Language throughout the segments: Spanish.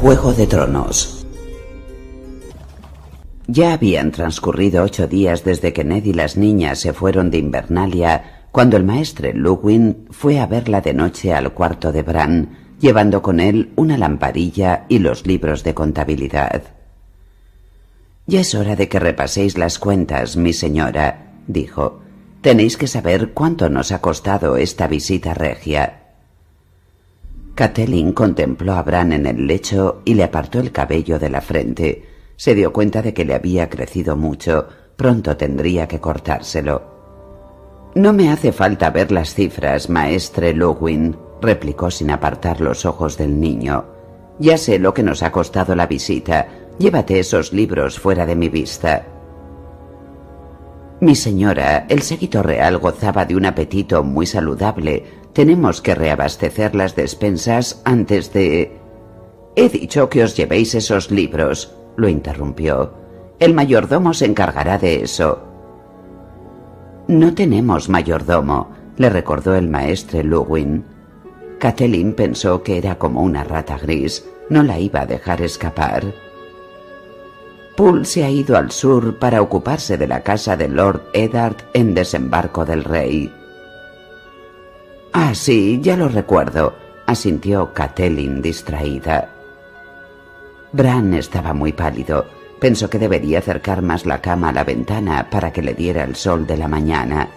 Juego de Tronos. Ya habían transcurrido ocho días desde que Ned y las niñas se fueron de Invernalia cuando el maestre Luwin fue a verla de noche al cuarto de Bran, llevando con él una lamparilla y los libros de contabilidad. Ya es hora de que repaséis las cuentas, mi señora, dijo. Tenéis que saber cuánto nos ha costado esta visita regia. Catelyn contempló a Bran en el lecho y le apartó el cabello de la frente. Se dio cuenta de que le había crecido mucho. Pronto tendría que cortárselo. No me hace falta ver las cifras, maestre Luwin, replicó sin apartar los ojos del niño. Ya sé lo que nos ha costado la visita. Llévate esos libros fuera de mi vista. Mi señora, el séquito real gozaba de un apetito muy saludable. Tenemos que reabastecer las despensas antes de... He dicho que os llevéis esos libros, lo interrumpió. El mayordomo se encargará de eso. No tenemos mayordomo, le recordó el maestre Luwin. Catelyn pensó que era como una rata gris. No la iba a dejar escapar. Poole se ha ido al sur para ocuparse de la casa de Lord Eddard en Desembarco del Rey. Ah, sí, ya lo recuerdo, asintió Catelyn distraída. Bran estaba muy pálido. Pensó que debería acercar más la cama a la ventana para que le diera el sol de la mañana.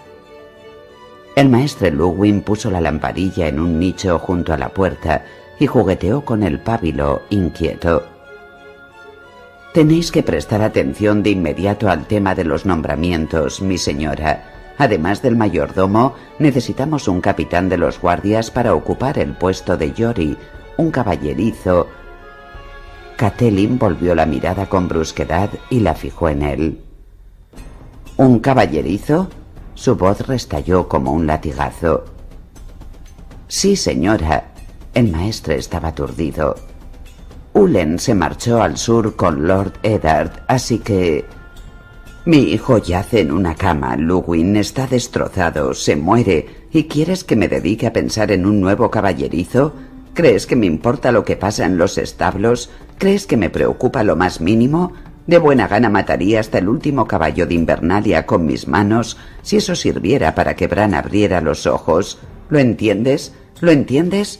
El maestre Luwin puso la lamparilla en un nicho junto a la puerta y jugueteó con el pábilo inquieto. Tenéis que prestar atención de inmediato al tema de los nombramientos, mi señora. Además del mayordomo, necesitamos un capitán de los guardias para ocupar el puesto de Yori, un caballerizo. Catelyn volvió la mirada con brusquedad y la fijó en él. ¿Un caballerizo? Su voz restalló como un latigazo. Sí, señora. El maestre estaba aturdido. Ulen se marchó al sur con Lord Eddard, así que... Mi hijo yace en una cama, Luwin está destrozado, se muere, ¿y quieres que me dedique a pensar en un nuevo caballerizo? ¿Crees que me importa lo que pasa en los establos? ¿Crees que me preocupa lo más mínimo? De buena gana mataría hasta el último caballo de Invernalia con mis manos si eso sirviera para que Bran abriera los ojos. ¿Lo entiendes? ¿Lo entiendes?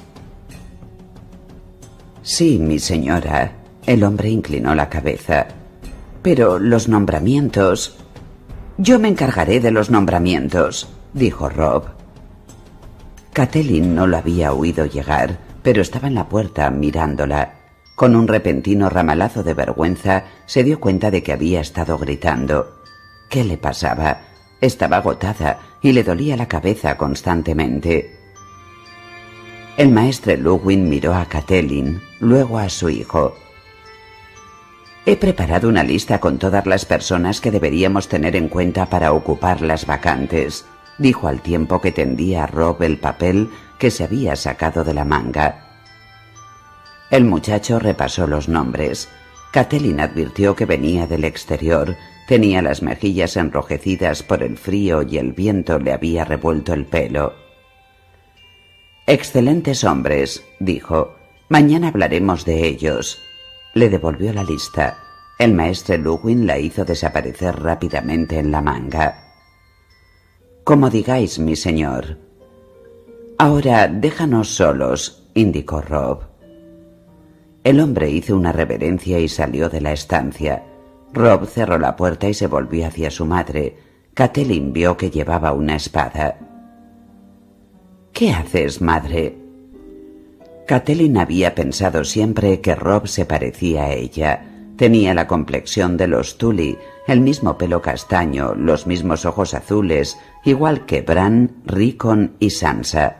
Sí, mi señora. El hombre inclinó la cabeza. Pero los nombramientos... Yo me encargaré de los nombramientos, dijo Rob. Catelyn no lo había oído llegar, pero estaba en la puerta mirándola. Con un repentino ramalazo de vergüenza se dio cuenta de que había estado gritando. ¿Qué le pasaba? Estaba agotada y le dolía la cabeza constantemente. El maestre Luwin miró a Catelyn, luego a su hijo. He preparado una lista con todas las personas que deberíamos tener en cuenta para ocupar las vacantes, dijo al tiempo que tendía a Rob el papel que se había sacado de la manga. El muchacho repasó los nombres. Catelyn advirtió que venía del exterior, tenía las mejillas enrojecidas por el frío y el viento le había revuelto el pelo. Excelentes hombres, dijo. Mañana hablaremos de ellos. Le devolvió la lista. El maestre Luwin la hizo desaparecer rápidamente en la manga. Como digáis, mi señor. Ahora déjanos solos, indicó Rob. El hombre hizo una reverencia y salió de la estancia. Rob cerró la puerta y se volvió hacia su madre. Catelyn vio que llevaba una espada. ¿Qué haces, madre? Catelyn había pensado siempre que Rob se parecía a ella. Tenía la complexión de los Tully, el mismo pelo castaño, los mismos ojos azules, igual que Bran, Rickon y Sansa.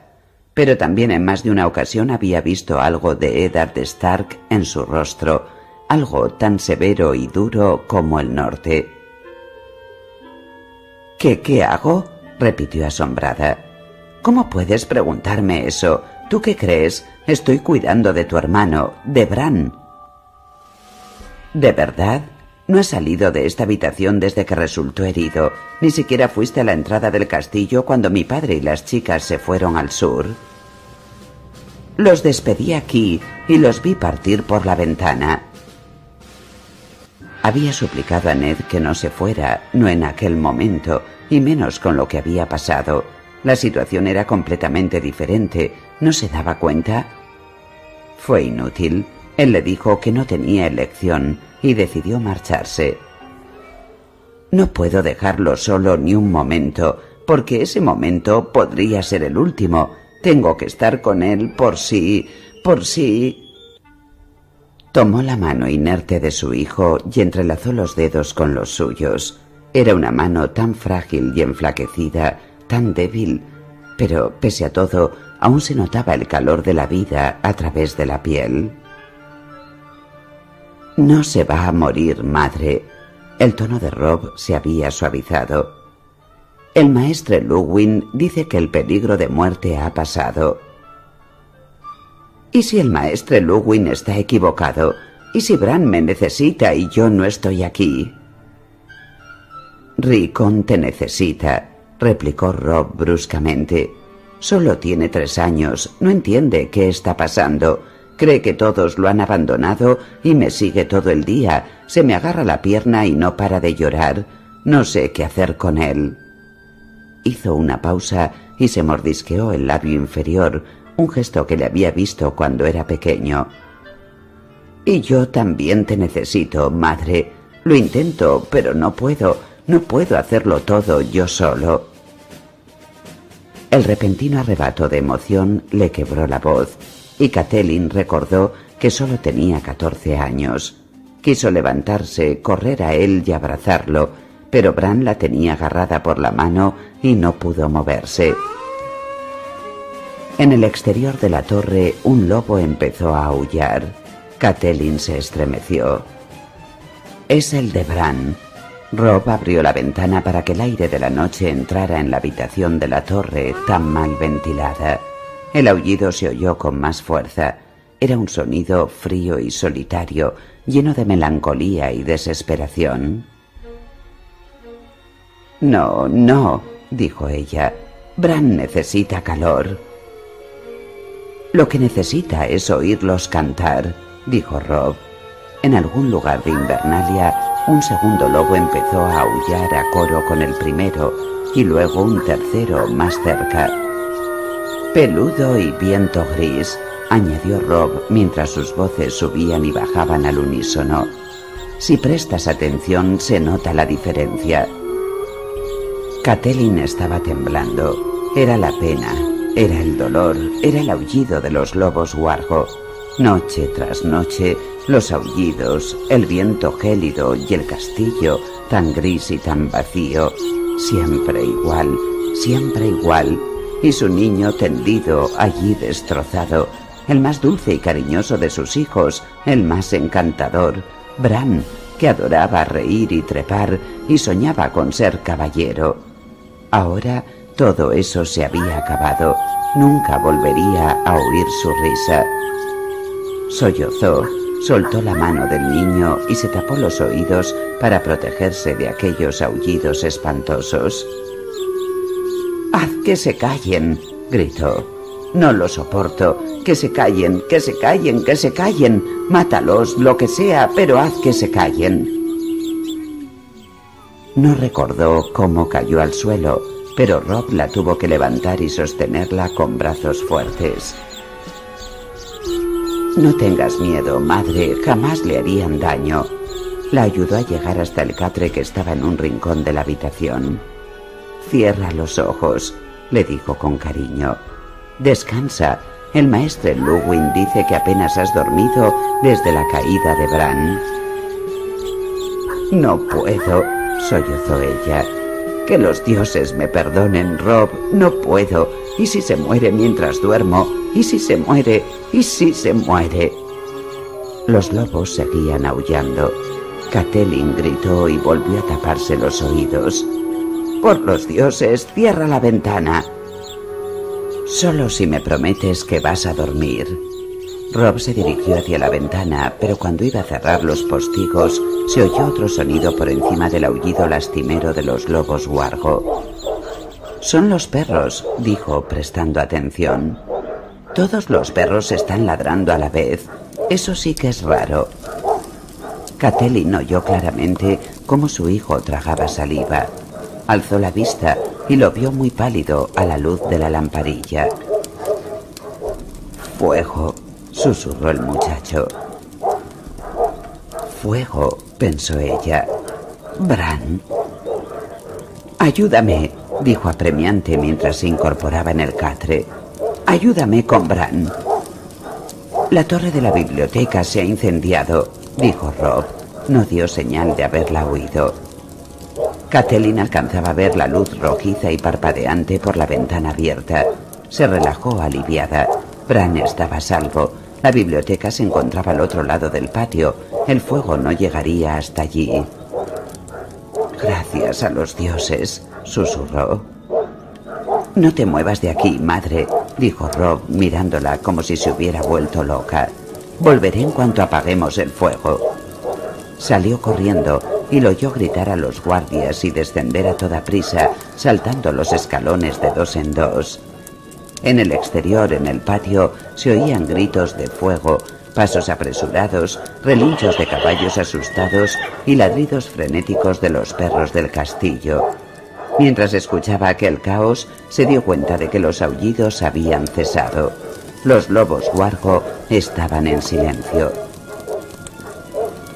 Pero también en más de una ocasión había visto algo de Eddard Stark en su rostro, algo tan severo y duro como el norte. ¿Qué, qué hago? repitió asombrada. ¿Cómo puedes preguntarme eso? ¿Tú qué crees? Estoy cuidando de tu hermano, de Bran. ¿De verdad? No has salido de esta habitación desde que resultó herido. Ni siquiera fuiste a la entrada del castillo cuando mi padre y las chicas se fueron al sur. Los despedí aquí y los vi partir por la ventana. Había suplicado a Ned que no se fuera, no en aquel momento, y menos con lo que había pasado. La situación era completamente diferente. ¿No se daba cuenta? Fue inútil. Él le dijo que no tenía elección y decidió marcharse. No puedo dejarlo solo ni un momento, porque ese momento podría ser el último. Tengo que estar con él por si... por si... Tomó la mano inerte de su hijo y entrelazó los dedos con los suyos. Era una mano tan frágil y enflaquecida, tan débil, pero pese a todo, aún se notaba el calor de la vida a través de la piel. No se va a morir, madre. El tono de Rob se había suavizado. El maestre Luwin dice que el peligro de muerte ha pasado. ¿Y si el maestre Luwin está equivocado? ¿Y si Bran me necesita y yo no estoy aquí? Rickon te necesita, replicó Rob bruscamente. Solo tiene tres años, no entiende qué está pasando. Cree que todos lo han abandonado y me sigue todo el día. Se me agarra la pierna y no para de llorar. No sé qué hacer con él. Hizo una pausa y se mordisqueó el labio inferior, un gesto que le había visto cuando era pequeño. Y yo también te necesito, madre. Lo intento, pero no puedo. No puedo hacerlo todo yo solo. El repentino arrebato de emoción le quebró la voz y Catelyn recordó que solo tenía catorce años. Quiso levantarse, correr a él y abrazarlo, pero Bran la tenía agarrada por la mano y no pudo moverse. En el exterior de la torre un lobo empezó a aullar. Catelyn se estremeció. Es el de Bran. Rob abrió la ventana para que el aire de la noche entrara en la habitación de la torre tan mal ventilada. El aullido se oyó con más fuerza. Era un sonido frío y solitario, lleno de melancolía y desesperación. No, no, dijo ella. Bran necesita calor. Lo que necesita es oírlos cantar, dijo Rob. En algún lugar de Invernalia, un segundo lobo empezó a aullar a coro con el primero y luego un tercero más cerca. Peludo y viento gris, añadió Rob mientras sus voces subían y bajaban al unísono. Si prestas atención se nota la diferencia. Catelyn estaba temblando. Era la pena, era el dolor, era el aullido de los lobos guargo. Noche tras noche, los aullidos, el viento gélido y el castillo, tan gris y tan vacío, siempre igual, siempre igual, y su niño tendido allí destrozado, el más dulce y cariñoso de sus hijos, el más encantador, Bran, que adoraba reír y trepar y soñaba con ser caballero. Ahora todo eso se había acabado, nunca volvería a oír su risa. Sollozó, soltó la mano del niño y se tapó los oídos para protegerse de aquellos aullidos espantosos. Haz que se callen, gritó. No lo soporto. Que se callen, que se callen, que se callen. Mátalos, lo que sea, pero haz que se callen. No recordó cómo cayó al suelo, pero Rob la tuvo que levantar y sostenerla con brazos fuertes. No tengas miedo, madre, jamás le harían daño. La ayudó a llegar hasta el catre que estaba en un rincón de la habitación. Cierra los ojos, le dijo con cariño. Descansa. El maestre Luwin dice que apenas has dormido desde la caída de Bran. No puedo, sollozó ella. Que los dioses me perdonen, Rob. No puedo. ¿Y si se muere mientras duermo? ¿Y si se muere? ¿Y si se muere? Los lobos seguían aullando. Catelyn gritó y volvió a taparse los oídos. Por los dioses, cierra la ventana. Solo si me prometes que vas a dormir. Rob se dirigió hacia la ventana, pero cuando iba a cerrar los postigos, se oyó otro sonido por encima del aullido lastimero de los lobos guargo. Son los perros, dijo, prestando atención. Todos los perros están ladrando a la vez. Eso sí que es raro. Catelyn oyó claramente cómo su hijo tragaba saliva. Alzó la vista y lo vio muy pálido a la luz de la lamparilla. Fuego, susurró el muchacho. Fuego, pensó ella. Bran. Ayúdame, dijo apremiante mientras se incorporaba en el catre. Ayúdame con Bran. La torre de la biblioteca se ha incendiado, dijo Rob. No dio señal de haberla oído. Catelyn alcanzaba a ver la luz rojiza y parpadeante por la ventana abierta. Se relajó aliviada. Bran estaba a salvo. La biblioteca se encontraba al otro lado del patio. El fuego no llegaría hasta allí. Gracias a los dioses, susurró. No te muevas de aquí, madre, dijo Rob mirándola como si se hubiera vuelto loca. Volveré en cuanto apaguemos el fuego. Salió corriendo y lo oyó gritar a los guardias y descender a toda prisa, saltando los escalones de dos en dos. En el exterior, en el patio, se oían gritos de fuego, pasos apresurados, relinchos de caballos asustados y ladridos frenéticos de los perros del castillo. Mientras escuchaba aquel caos, se dio cuenta de que los aullidos habían cesado. Los lobos guargo estaban en silencio.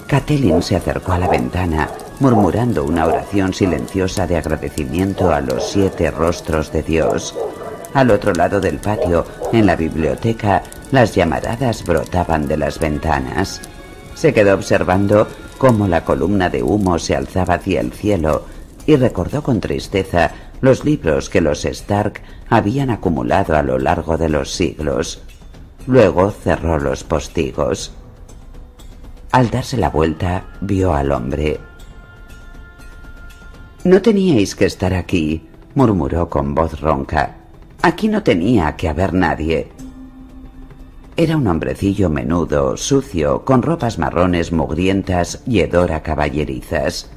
Catelyn se acercó a la ventana, murmurando una oración silenciosa de agradecimiento a los siete rostros de Dios. Al otro lado del patio, en la biblioteca, las llamaradas brotaban de las ventanas. Se quedó observando cómo la columna de humo se alzaba hacia el cielo y recordó con tristeza los libros que los Stark habían acumulado a lo largo de los siglos. Luego cerró los postigos. Al darse la vuelta, vio al hombre. No teníais que estar aquí, murmuró con voz ronca. Aquí no tenía que haber nadie. Era un hombrecillo menudo, sucio, con ropas marrones mugrientas y hedora caballerizas.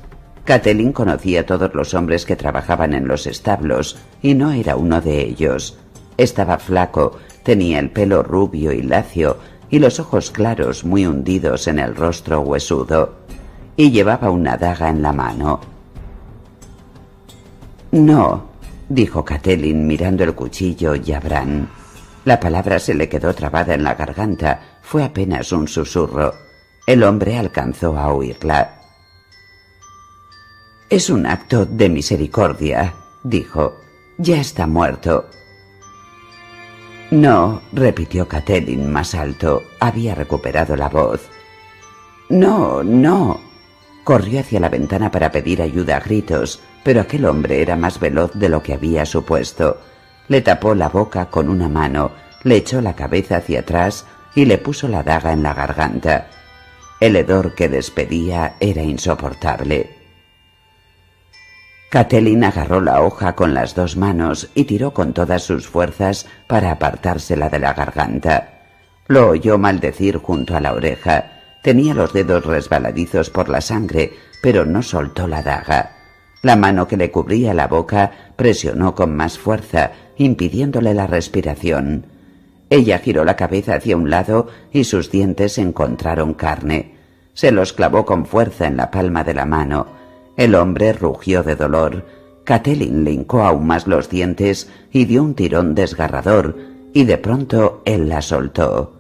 Catelyn conocía a todos los hombres que trabajaban en los establos y no era uno de ellos. Estaba flaco, tenía el pelo rubio y lacio y los ojos claros muy hundidos en el rostro huesudo, y llevaba una daga en la mano. No, dijo Catelyn mirando el cuchillo y a Bran. La palabra se le quedó trabada en la garganta. Fue apenas un susurro. El hombre alcanzó a oírla. Es un acto de misericordia, dijo. Ya está muerto. No, repitió Catelyn más alto. Había recuperado la voz. No, no. Corrió hacia la ventana para pedir ayuda a gritos, pero aquel hombre era más veloz de lo que había supuesto. Le tapó la boca con una mano, le echó la cabeza hacia atrás y le puso la daga en la garganta. El hedor que despedía era insoportable. Catelyn agarró la hoja con las dos manos y tiró con todas sus fuerzas para apartársela de la garganta. Lo oyó maldecir junto a la oreja. Tenía los dedos resbaladizos por la sangre, pero no soltó la daga. La mano que le cubría la boca presionó con más fuerza, impidiéndole la respiración. Ella giró la cabeza hacia un lado y sus dientes encontraron carne. Se los clavó con fuerza en la palma de la mano. El hombre rugió de dolor. Catelyn le hincó aún más los dientes y dio un tirón desgarrador, y de pronto él la soltó.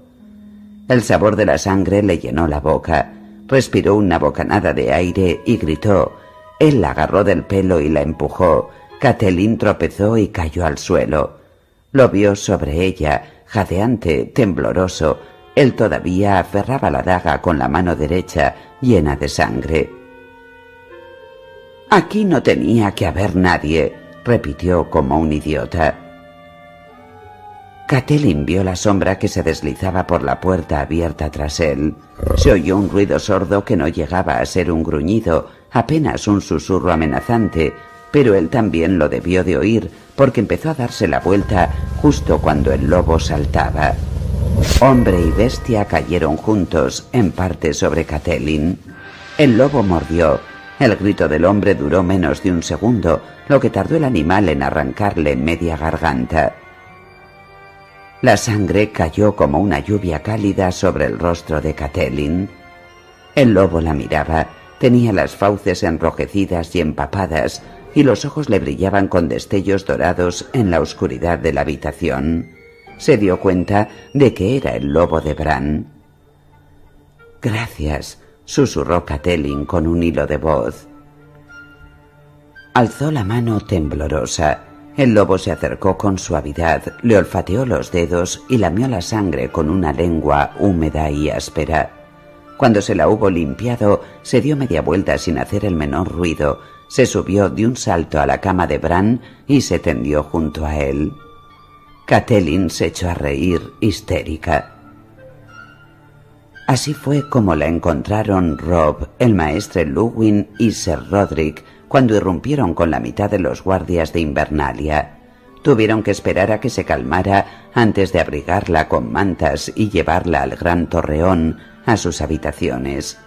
El sabor de la sangre le llenó la boca. Respiró una bocanada de aire y gritó. Él la agarró del pelo y la empujó. Catelyn tropezó y cayó al suelo. Lo vio sobre ella, jadeante, tembloroso. Él todavía aferraba la daga con la mano derecha, llena de sangre. Aquí no tenía que haber nadie, repitió como un idiota. Catelyn vio la sombra que se deslizaba por la puerta abierta tras él. Se oyó un ruido sordo que no llegaba a ser un gruñido, apenas un susurro amenazante, pero él también lo debió de oír, porque empezó a darse la vuelta justo cuando el lobo saltaba. Hombre y bestia cayeron juntos, en parte sobre Catelyn. El lobo mordió, el grito del hombre duró menos de un segundo, lo que tardó el animal en arrancarle media garganta. La sangre cayó como una lluvia cálida sobre el rostro de Catelyn. El lobo la miraba, tenía las fauces enrojecidas y empapadas, y los ojos le brillaban con destellos dorados en la oscuridad de la habitación. Se dio cuenta de que era el lobo de Bran. Gracias, susurró Catelyn con un hilo de voz. Alzó la mano temblorosa. El lobo se acercó con suavidad, le olfateó los dedos y lamió la sangre con una lengua húmeda y áspera. Cuando se la hubo limpiado, se dio media vuelta sin hacer el menor ruido, se subió de un salto a la cama de Bran y se tendió junto a él. Catelyn se echó a reír, histérica. Así fue como la encontraron Rob, el maestre Luwin y Sir Roderick cuando irrumpieron con la mitad de los guardias de Invernalia. Tuvieron que esperar a que se calmara antes de abrigarla con mantas y llevarla al gran torreón a sus habitaciones.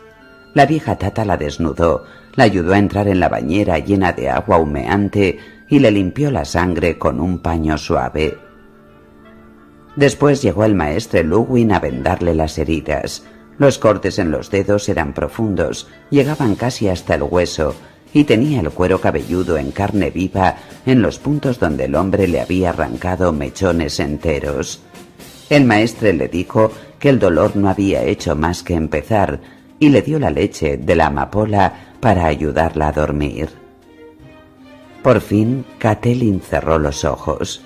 La vieja tata la desnudó, la ayudó a entrar en la bañera llena de agua humeante y le limpió la sangre con un paño suave. Después llegó el maestre Luwin a vendarle las heridas. Los cortes en los dedos eran profundos, llegaban casi hasta el hueso, y tenía el cuero cabelludo en carne viva en los puntos donde el hombre le había arrancado mechones enteros. El maestre le dijo que el dolor no había hecho más que empezar y le dio la leche de la amapola para ayudarla a dormir. Por fin, Catelyn cerró los ojos.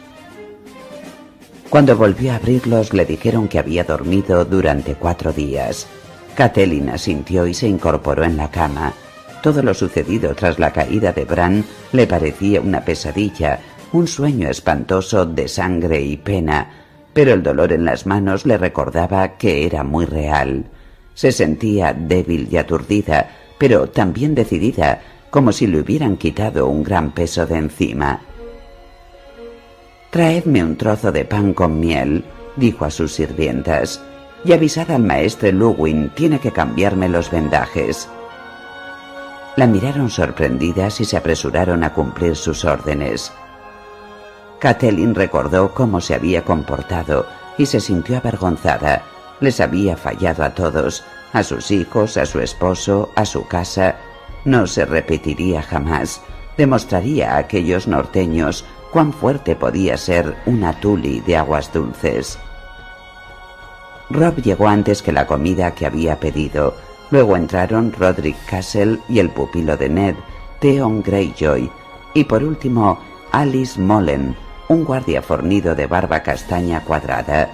Cuando volvió a abrirlos le dijeron que había dormido durante cuatro días. Catelyn asintió y se incorporó en la cama. Todo lo sucedido tras la caída de Bran le parecía una pesadilla, un sueño espantoso de sangre y pena, pero el dolor en las manos le recordaba que era muy real. Se sentía débil y aturdida, pero también decidida, como si le hubieran quitado un gran peso de encima. Traedme un trozo de pan con miel, dijo a sus sirvientas, y avisad al maestre Luwin, tiene que cambiarme los vendajes. La miraron sorprendidas y se apresuraron a cumplir sus órdenes. Catelyn recordó cómo se había comportado y se sintió avergonzada. Les había fallado a todos, a sus hijos, a su esposo, a su casa. No se repetiría jamás. Demostraría a aquellos norteños cuán fuerte podía ser una tuli de aguas dulces. Rob llegó antes que la comida que había pedido. Luego entraron Roderick Castle y el pupilo de Ned, Theon Greyjoy, y por último Alice Mullen, un guardia fornido de barba castaña cuadrada.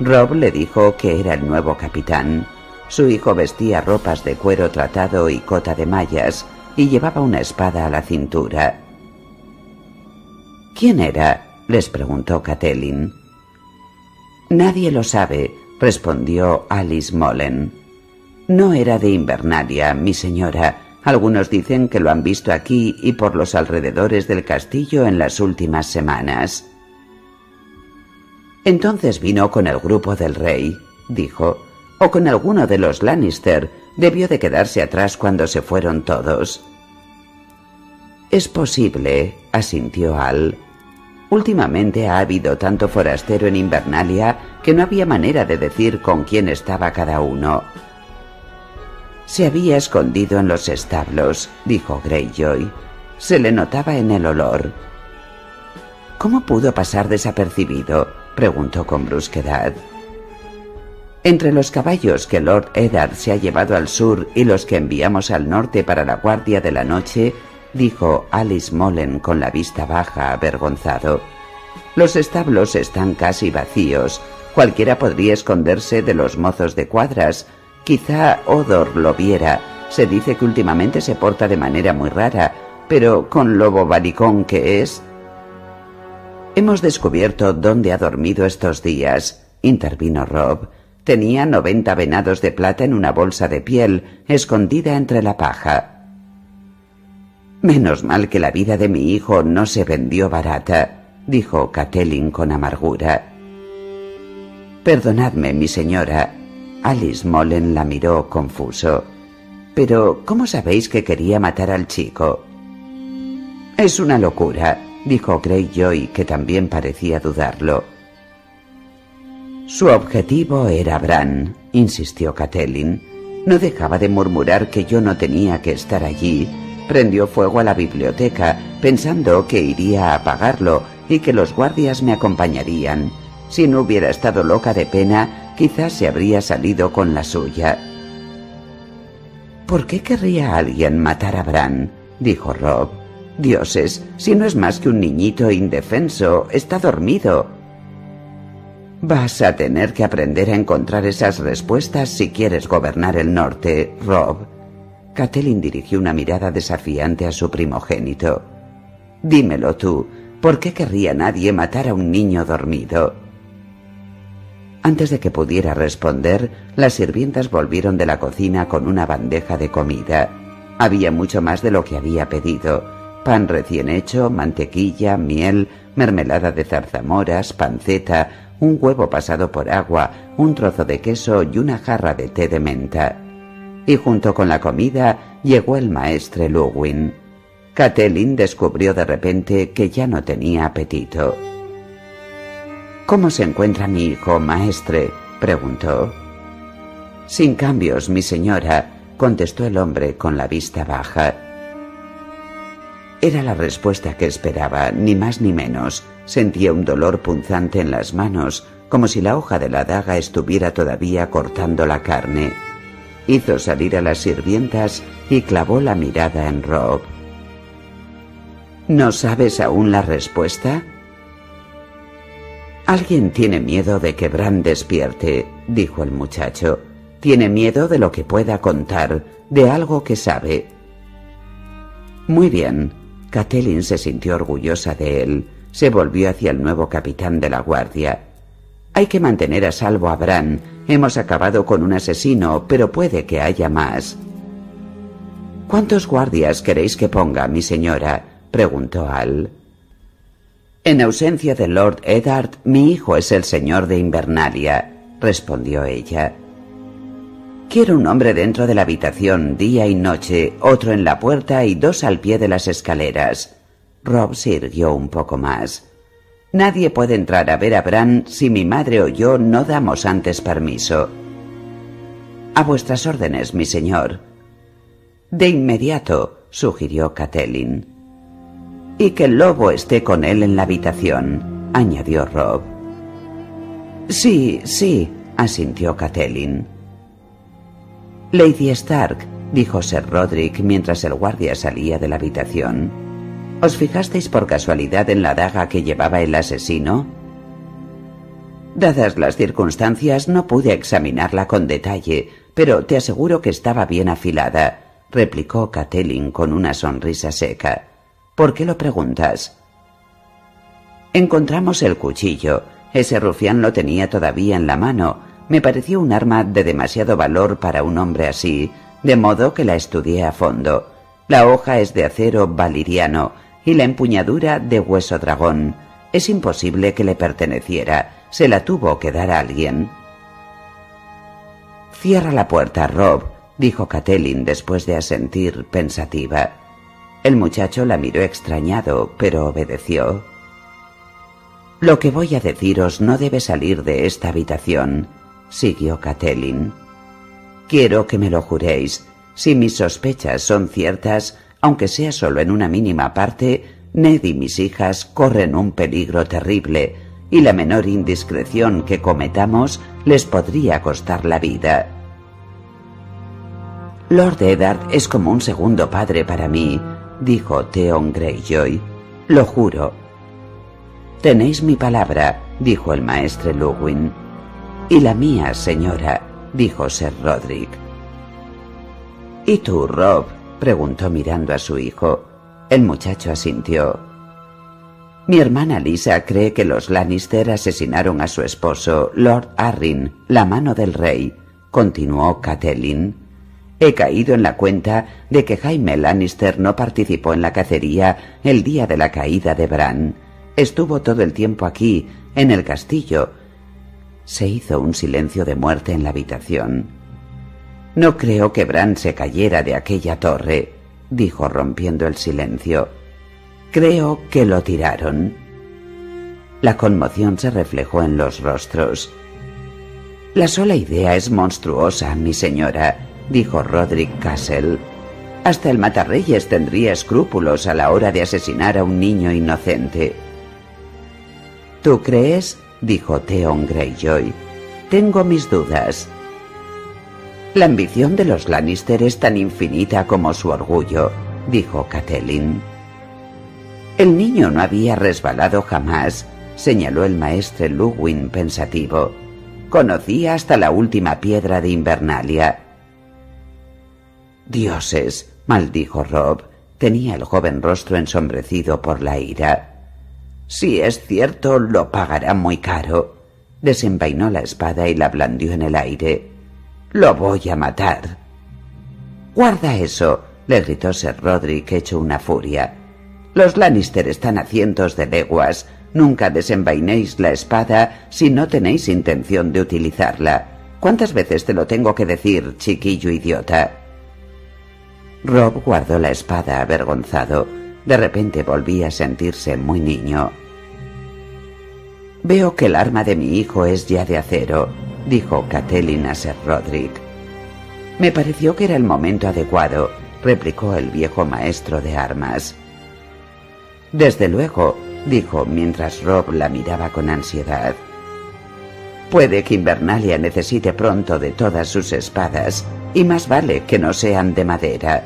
Rob le dijo que era el nuevo capitán. Su hijo vestía ropas de cuero tratado y cota de mallas, y llevaba una espada a la cintura. ¿Quién era? les preguntó Catelyn. Nadie lo sabe, respondió Alice Mullen. No era de Invernalia, mi señora. Algunos dicen que lo han visto aquí y por los alrededores del castillo en las últimas semanas. Entonces vino con el grupo del rey, dijo, o con alguno de los Lannister. Debió de quedarse atrás cuando se fueron todos. Es posible, asintió Al. Últimamente ha habido tanto forastero en Invernalia que no había manera de decir con quién estaba cada uno. Se había escondido en los establos, dijo Greyjoy. Se le notaba en el olor. ¿Cómo pudo pasar desapercibido? preguntó con brusquedad. Entre los caballos que Lord Eddard se ha llevado al sur y los que enviamos al norte para la guardia de la noche, dijo Alice Mullen con la vista baja, avergonzado. Los establos están casi vacíos. Cualquiera podría esconderse de los mozos de cuadras. Quizá Odor lo viera. Se dice que últimamente se porta de manera muy rara, pero con lobo baricón que es. Hemos descubierto dónde ha dormido estos días, intervino Rob. Tenía noventa venados de plata en una bolsa de piel, escondida entre la paja. Menos mal que la vida de mi hijo no se vendió barata, dijo Catelyn con amargura. Perdonadme, mi señora. Alice Mullen la miró confuso. Pero, ¿cómo sabéis que quería matar al chico? Es una locura, dijo Greyjoy, que también parecía dudarlo. Su objetivo era Bran, insistió Catelyn. No dejaba de murmurar que yo no tenía que estar allí. Prendió fuego a la biblioteca, pensando que iría a apagarlo y que los guardias me acompañarían. Si no hubiera estado loca de pena, quizás se habría salido con la suya. ¿Por qué querría alguien matar a Bran? dijo Rob. Dioses, si no es más que un niñito indefenso, está dormido. Vas a tener que aprender a encontrar esas respuestas si quieres gobernar el norte, Rob. Catelyn dirigió una mirada desafiante a su primogénito. Dímelo tú, ¿por qué querría nadie matar a un niño dormido? Antes de que pudiera responder, las sirvientas volvieron de la cocina con una bandeja de comida. Había mucho más de lo que había pedido. Pan recién hecho, mantequilla, miel, mermelada de zarzamoras, panceta, un huevo pasado por agua, un trozo de queso y una jarra de té de menta. Y junto con la comida llegó el maestre Luwin. Catelyn descubrió de repente que ya no tenía apetito. ¿Cómo se encuentra mi hijo, maestre? preguntó. Sin cambios, mi señora, contestó el hombre con la vista baja. Era la respuesta que esperaba, ni más ni menos. Sentía un dolor punzante en las manos, como si la hoja de la daga estuviera todavía cortando la carne. Hizo salir a las sirvientas y clavó la mirada en Rob. ¿No sabes aún la respuesta? Alguien tiene miedo de que Bran despierte, dijo el muchacho. Tiene miedo de lo que pueda contar, de algo que sabe. Muy bien. Catelyn se sintió orgullosa de él se volvió hacia el nuevo capitán de la guardia. Hay que mantener a salvo a Bran. Hemos acabado con un asesino, pero puede que haya más. ¿Cuántos guardias queréis que ponga, mi señora? preguntó Al. En ausencia de Lord Eddard, mi hijo es el señor de Invernalia, respondió ella. Quiero un hombre dentro de la habitación día y noche, otro en la puerta y dos al pie de las escaleras. Rob se irguió un poco más. Nadie puede entrar a ver a Bran si mi madre o yo no damos antes permiso. A vuestras órdenes, mi señor. De inmediato, sugirió Catelyn. Y que el lobo esté con él en la habitación, añadió Rob. Sí, sí, asintió Catelyn. Lady Stark, dijo Sir Roderick mientras el guardia salía de la habitación. ¿Os fijasteis por casualidad en la daga que llevaba el asesino? Dadas las circunstancias, no pude examinarla con detalle, pero te aseguro que estaba bien afilada, replicó Catelyn con una sonrisa seca. ¿Por qué lo preguntas? Encontramos el cuchillo. Ese rufián lo tenía todavía en la mano. Me pareció un arma de demasiado valor para un hombre así, de modo que la estudié a fondo. La hoja es de acero valiriano y la empuñadura de hueso dragón. Es imposible que le perteneciera. Se la tuvo que dar a alguien. Cierra la puerta, Rob, dijo Catelyn después de asentir pensativa. El muchacho la miró extrañado, pero obedeció. Lo que voy a deciros no debe salir de esta habitación, siguió Catelyn. Quiero que me lo juréis. Si mis sospechas son ciertas, aunque sea solo en una mínima parte, Ned y mis hijas corren un peligro terrible, y la menor indiscreción que cometamos les podría costar la vida. Lord Eddard es como un segundo padre para mí, dijo Theon Greyjoy. Lo juro. Tenéis mi palabra, dijo el maestre Luwin. Y la mía, señora, dijo Sir Roderick. ¿Y tú, Rob? Preguntó mirando a su hijo. El muchacho asintió. Mi hermana Lisa cree que los Lannister asesinaron a su esposo, Lord Arryn, la mano del rey, continuó Catelyn. He caído en la cuenta de que Jaime Lannister no participó en la cacería el día de la caída de Bran. Estuvo todo el tiempo aquí, en el castillo. Se hizo un silencio de muerte en la habitación. No creo que Bran se cayera de aquella torre, dijo rompiendo el silencio. Creo que lo tiraron. La conmoción se reflejó en los rostros. La sola idea es monstruosa, mi señora, dijo Roderick Castle. Hasta el matarreyes tendría escrúpulos a la hora de asesinar a un niño inocente. ¿Tú crees? dijo Theon Greyjoy. Tengo mis dudas. La ambición de los Lannister es tan infinita como su orgullo, dijo Catelyn. El niño no había resbalado jamás, señaló el maestre Luwin pensativo. Conocía hasta la última piedra de Invernalia. Dioses, maldijo Rob. Tenía el joven rostro ensombrecido por la ira. Si es cierto, lo pagará muy caro. Desenvainó la espada y la blandió en el aire. Lo voy a matar. Guarda eso, le gritó Sir Roderick hecho una furia. Los Lannister están a cientos de leguas. Nunca desenvainéis la espada si no tenéis intención de utilizarla. ¿Cuántas veces te lo tengo que decir, chiquillo idiota? Rob guardó la espada avergonzado. De repente volví a sentirse muy niño. Veo que el arma de mi hijo es ya de acero, dijo Catelyn a Sir Roderick. Me pareció que era el momento adecuado, replicó el viejo maestro de armas. Desde luego, dijo mientras Rob la miraba con ansiedad. Puede que Invernalia necesite pronto de todas sus espadas, y más vale que no sean de madera.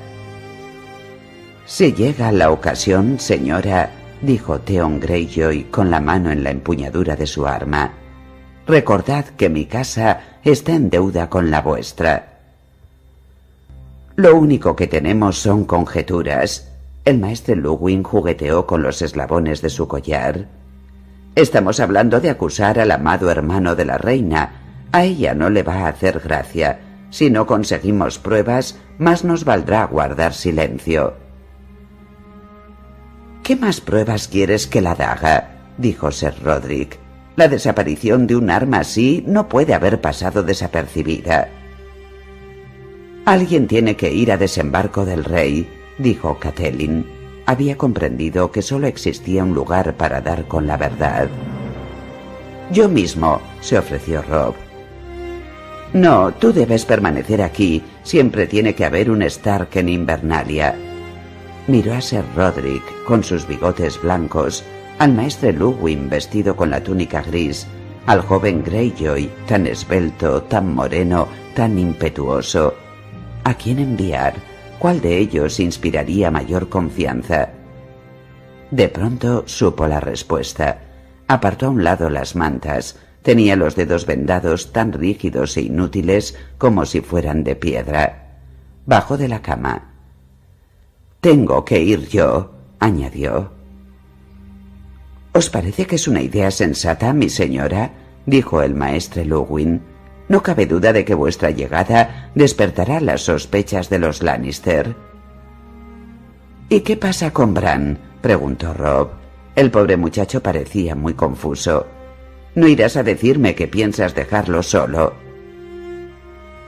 Si llega la ocasión, señora, dijo Theon Greyjoy con la mano en la empuñadura de su arma, recordad que mi casa está en deuda con la vuestra. Lo único que tenemos son conjeturas. El maestro Luwin jugueteó con los eslabones de su collar. Estamos hablando de acusar al amado hermano de la reina. A ella no le va a hacer gracia. Si no conseguimos pruebas, más nos valdrá guardar silencio. ¿Qué más pruebas quieres que la daga? dijo Sir Roderick. La desaparición de un arma así no puede haber pasado desapercibida. Alguien tiene que ir a desembarco del rey, dijo Catelyn. Había comprendido que solo existía un lugar para dar con la verdad. Yo mismo, se ofreció Rob. No, tú debes permanecer aquí. Siempre tiene que haber un Stark en Invernalia miró a Sir Roderick con sus bigotes blancos, al maestre Luwin vestido con la túnica gris, al joven Greyjoy tan esbelto, tan moreno, tan impetuoso. ¿A quién enviar? ¿Cuál de ellos inspiraría mayor confianza? De pronto supo la respuesta. Apartó a un lado las mantas. Tenía los dedos vendados tan rígidos e inútiles como si fueran de piedra. Bajó de la cama tengo que ir yo, añadió. ¿Os parece que es una idea sensata, mi señora? dijo el maestre Luwin. No cabe duda de que vuestra llegada despertará las sospechas de los Lannister. ¿Y qué pasa con Bran? preguntó Rob. El pobre muchacho parecía muy confuso. No irás a decirme que piensas dejarlo solo.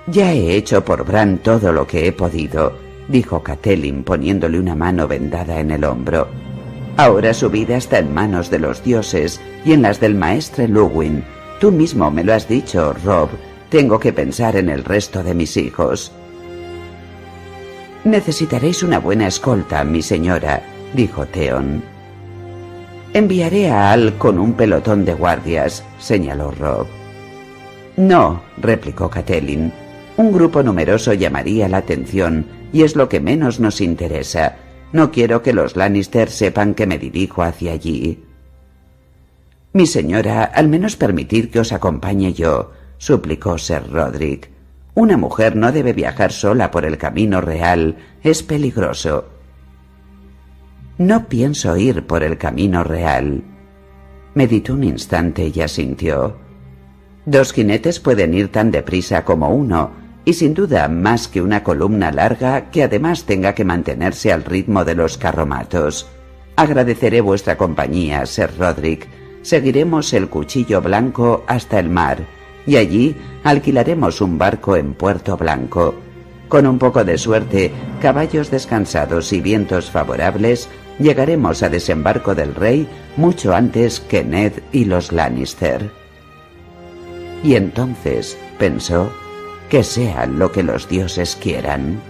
Ya he hecho por Bran todo lo que he podido, dijo Catelyn poniéndole una mano vendada en el hombro. Ahora su vida está en manos de los dioses y en las del maestre Luwin. Tú mismo me lo has dicho, Rob. Tengo que pensar en el resto de mis hijos. Necesitaréis una buena escolta, mi señora, dijo Theon. Enviaré a Al con un pelotón de guardias, señaló Rob. No, replicó Catelyn. Un grupo numeroso llamaría la atención y es lo que menos nos interesa. No quiero que los Lannister sepan que me dirijo hacia allí. Mi señora, al menos permitid que os acompañe yo, suplicó Sir Roderick. Una mujer no debe viajar sola por el camino real. Es peligroso. No pienso ir por el camino real. Meditó un instante y asintió. Dos jinetes pueden ir tan deprisa como uno, y sin duda más que una columna larga que además tenga que mantenerse al ritmo de los carromatos. Agradeceré vuestra compañía, Sir Roderick. Seguiremos el cuchillo blanco hasta el mar y allí alquilaremos un barco en Puerto Blanco. Con un poco de suerte, caballos descansados y vientos favorables, llegaremos a desembarco del rey mucho antes que Ned y los Lannister. Y entonces pensó, que sea lo que los dioses quieran.